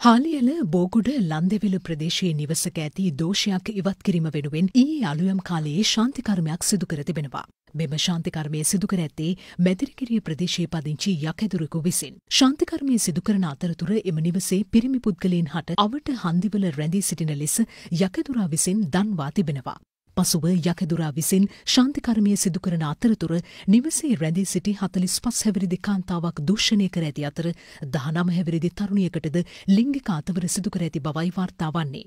හාලියල බෝගුඩ ලන්දෙවිල ප්‍රදේශයේ නිවසක ඇති දෝෂයක් ඉවත් කිරීම වෙනුවෙන් ඊ අලුයම් කාලයේ ශාන්තිකර්මයක් සිදුකර තිබෙනවා. මෙම ශාන්තිකර්මය සිදුකර ඇත්තේ මැදිරිකිරිය ප්‍රදේශයේ පදිංචි යකැදුරකු විසින්. ශාන්තිකර්මය සිදුකරන අතරතුර එම නිවසේ පිරිමි පුද්ගලයන් හට අවට හන්දිවල රැඳී සිටින ලෙස යකැදුරා විසින් දන්වා තිබෙනවා. පසුව යකදුරා විසින් ශාන්තිකර්මය සිදුකරන අතරතුර නිවසේ රැඳී සිටි හතලිස් පස් හැවිරිදි කාන්තාවක් දූෂණය කර ඇති අතර දහනම හැවිරිදි තරුණියකටද ලිංගික අතවර සිදුකර ඇති බවයි වාර්තා වන්නේ.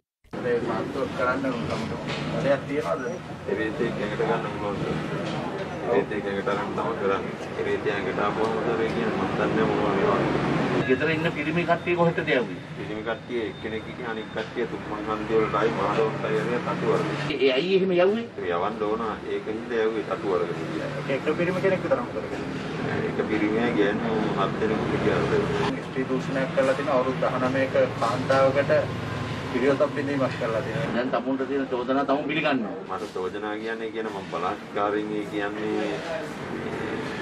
එරේතේ කැඟට අරන් තමයි කරන්නේ. එරේතේ ඇඟට ආපුවම තමයි කියන්නේ මම දන්නේ මොනවා මේවා. ගෙදර ඉන්න පිරිමි කට්ටිය කොහෙටද යන්නේ? පිළිමි කට්ටිය එක්කෙනෙක් ඉන්නේ අනික් කට්ටිය තුම්මන් හන්දිය වලටයි මහඩොන්ටයි යන්නේ තටු වර්ග. ඒ ඇයි එහෙම යව්වේ? යවන්න ඕන ඒකින්ද යව්වේ තටු වර්ග කියලා. එක පිරිමි කෙනෙක් විතරම කරගෙන. ඒක පිරිමියා ගෑනු හත් දෙනෙකුට කියලා. ස්ත්‍රී දූෂණයක් කරලා තියෙන අවුරුදු 19ක කාන්තාවකට පිරියොතක් බිඳීමක් කරලා තියෙනවා. දැන් තමුන්ට තියෙන චෝදනා තමුන් පිළිගන්නවා. මට චෝදනා කියන්නේ කියන මම බලාත්කාරයෙන් කියන්නේ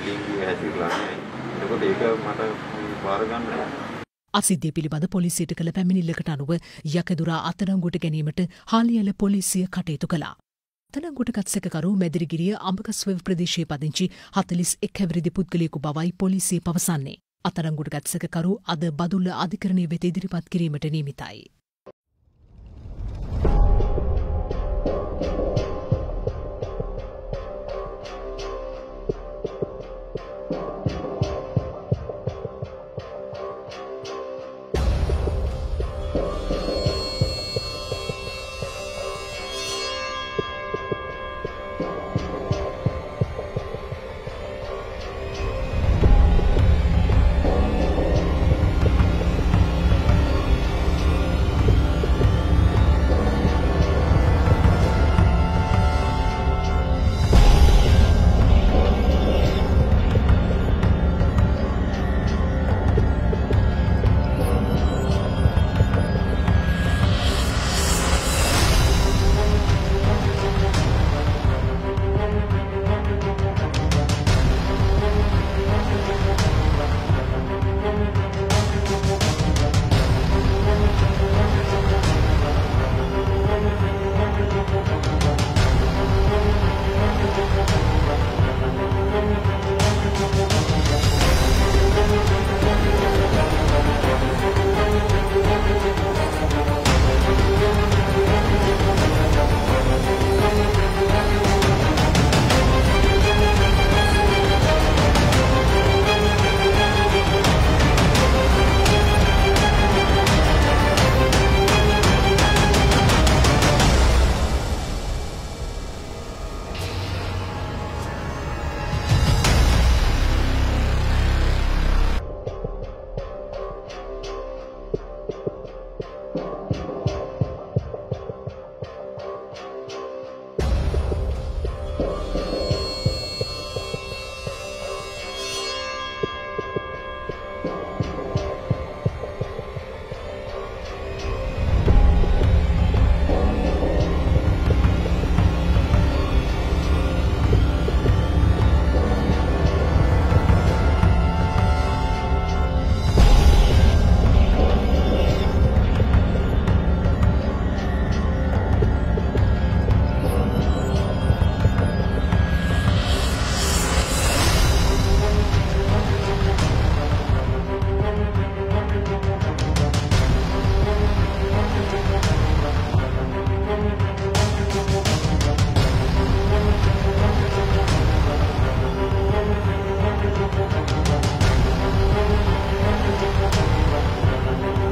ලිංගික හැසිරලා නැහැ. ඒකට ඒක මට බාර ගන්න අසිද්ධිය පිළිබඳ පොලිසියට කළ පැමිණිල්ලකට අනුව යකදුරා අතරංගුට ගැනීමට හාලියල පොලිසිය කටයුතු කළා. තනංගුට කත්සකරු මැදිරිගිරිය අඹකස්ව ප්‍රදේශයේ පදිංචි හතලිස් එක් හැවිරිදි පුද්ගලයෙකු බවයි පොලිසිය පවසන්නේ. අතරංගුට ගත්සකරු අද බදුල්ල අධිකරණය වෙත ඉදිරිපත් කිරීමට නීමිතයි.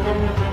Thank you.